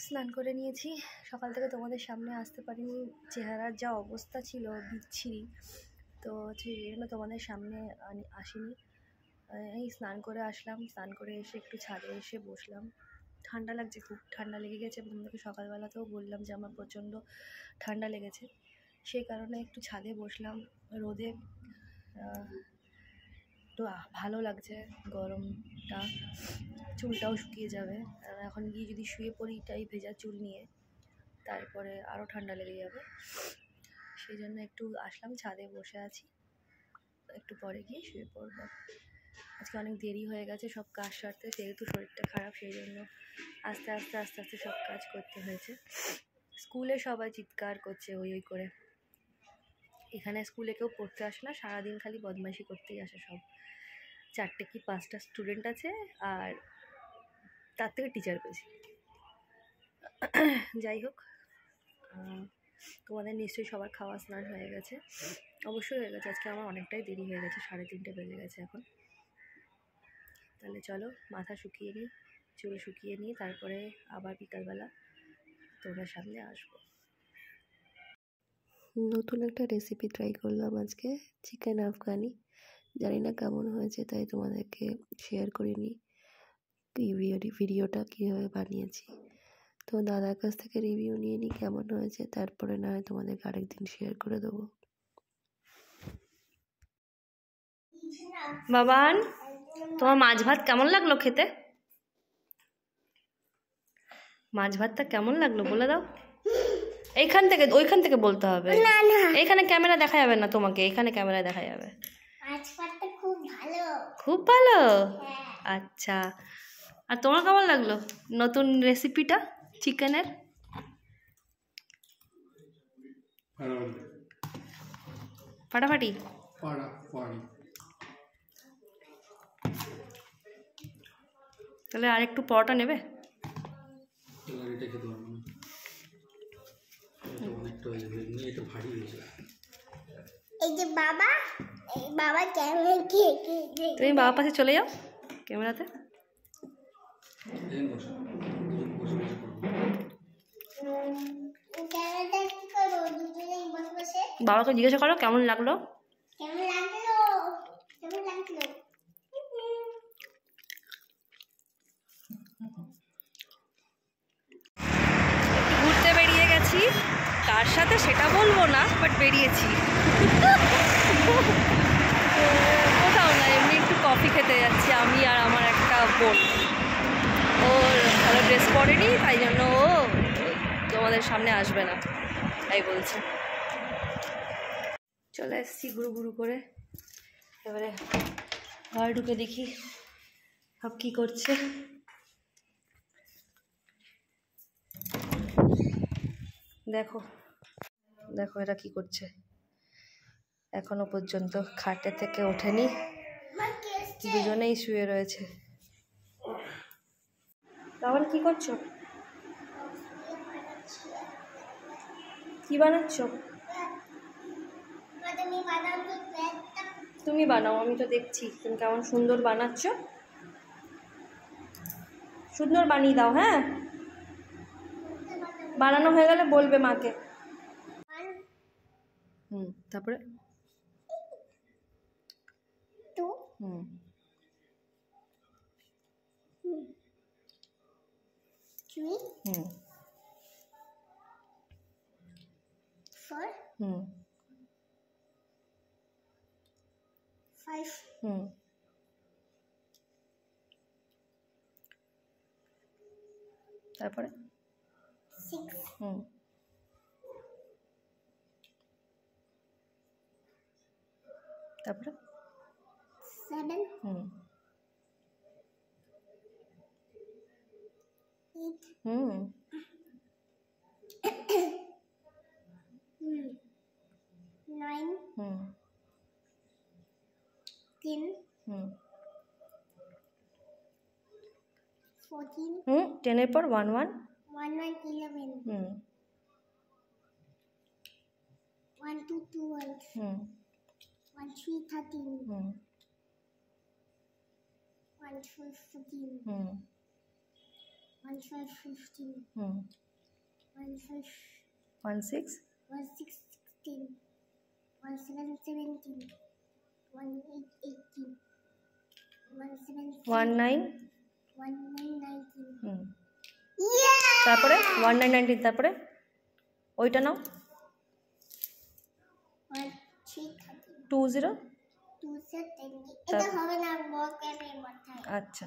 স্নান করে নিয়েছি। সকাল থেকে তোমাদের সামনে আসতে পারিনি। চেহারার যা অবস্থা ছিল বিচ্ছিরি। তো সেই জন্য তোমাদের সামনে আসিনি। এই স্নান করে আসলাম। স্নান করে এসে একটু ছাদে এসে বসলাম। ঠান্ডা লাগছে, খুব ঠান্ডা লেগে গেছে। তোমাদেরকে সকালবেলাতেও বললাম যে আমার প্রচণ্ড ঠান্ডা লেগেছে। সেই কারণে একটু ছাদে বসলাম। রোদে ভালো লাগছে গরমটা। চুলটাও শুকিয়ে যাবে। এখন গিয়ে যদি শুয়ে পড়ি তাই ভেজা চুল নিয়ে, তারপরে আরও ঠান্ডা লেগে যাবে। সেই জন্য একটু আসলাম, ছাদে বসে আছি। একটু পরে গিয়ে শুয়ে পড়ব। আজকে অনেক দেরি হয়ে গেছে সব কাজ সারতে, যেহেতু শরীরটা খারাপ, সেই জন্য আস্তে আস্তে আস্তে আস্তে সব কাজ করতে হয়েছে। স্কুলে সবাই চিৎকার করছে ওই ওই করে। এখানে স্কুলে কেউ পড়তে আসে না, সারাদিন খালি বদমাইশি করতেই আসে সব। চারটে কি পাঁচটা স্টুডেন্ট আছে আর তার থেকে টিচার পেয়েছি। যাই হোক তোমাদের নিশ্চয়ই সবার খাওয়া স্নান হয়ে গেছে। অবশ্যই হয়ে গেছে, আজকে আমার অনেকটাই দেরি হয়ে গেছে, সাড়ে তিনটে বেজে গেছে এখন। তাহলে চলো, মাথা শুকিয়ে নিই, চুল শুকিয়ে নিই, তারপরে আবার বিকালবেলা তোমার সামনে আসব। নতুন একটা রেসিপি ট্রাই করলাম আজকে চিকেন আফগানি। জানি না কেমন হয়েছে তাই তোমাদেরকে শেয়ার করিনি। ভিডিও ভিডিওটা কীভাবে বানিয়েছি। তো দাদার কাছ থেকে রিভিউ নিয়ে নিই কেমন হয়েছে তারপরে না হয় তোমাদেরকে আরেকদিন শেয়ার করে দেবো। বাবান তোমার মাছ ভাত কেমন লাগল খেতে? মাছ ভাতটা কেমন লাগল বলে দাও। এইখান থেকে ওইখান থেকে বলতে হবে। না না। ক্যামেরা দেখা যাবে না তোমাকে এখানে ক্যামেরা দেখা যাবে। খুব ভালো। খুব ভালো? হ্যাঁ। আচ্ছা। আর তোমার কেমন লাগল নতুন রেসিপিটা চিকেনের ফাটাফাটি? তাহলে আর একটু পরোটা নেবে? এই যে বাবা বাবা ক্যামেরা কে? কে কে- তুমি বাবার পাশে চলে যাও ক্যামেরাতে। বাবাকে জিজ্ঞাসা করো কেমন লাগল? কেমন লাগল? কেমন লাগল? ঘুরতে বেরিয়ে গেছি কার সাথে সেটা বলব না বাট বেরিয়েছি। কোথাও না, এমনি একটু কফি খেতে যাচ্ছি আমি আর আমার একটা বোন। ও ভালো ড্রেস পরেনি, তাই জন্য ও তোমাদের সামনে আসবে না, তাই বলছে। চলে এসেছি গুরু গুরু করে। এবারে ঘর ঢুকে দেখি সব কী করছে। দেখো দেখো এরা কি করছে। এখনও পর্যন্ত খাটে থেকে ওঠেনি? দুজনেই শুয়ে রয়েছে। তখন কি করছ? কি বানাচ্ছ? তুমি বানাও, আমি তো দেখছি। তুমি কেমন সুন্দর বানাচ্ছ। সুন্দর বানিয়ে দাও হ্যাঁ? বানানো হয়ে গেলে বলবে মাকে। হুম, তারপরে টু হুম। থ্রি হুম। ফোর হুম। ফাইভ হুম। তারপরে? সিক্স হুম। তারপরে? সেভেন হুম এইট হুম নাইন হুম টেন হুম ফোরটিন হুম টেনের পর one one one one eleven হুম ওয়ান টু টুয়েলভ হুম ওয়ান থ্রি থার্টিন হুম ওয়ান ফোর ফোরটিন হুম ওয়ান ফাইভ ফিফটিন হুম one five one six one six sixteen one seven seventeen one eight eighteen one seven one nine one nine nineteen হুম তারপরে? One nine nineteen তারপরে? ওইটা নাও। One three thirteen two zero two seventy এটা হবে না বল করে মাথায় আচ্ছা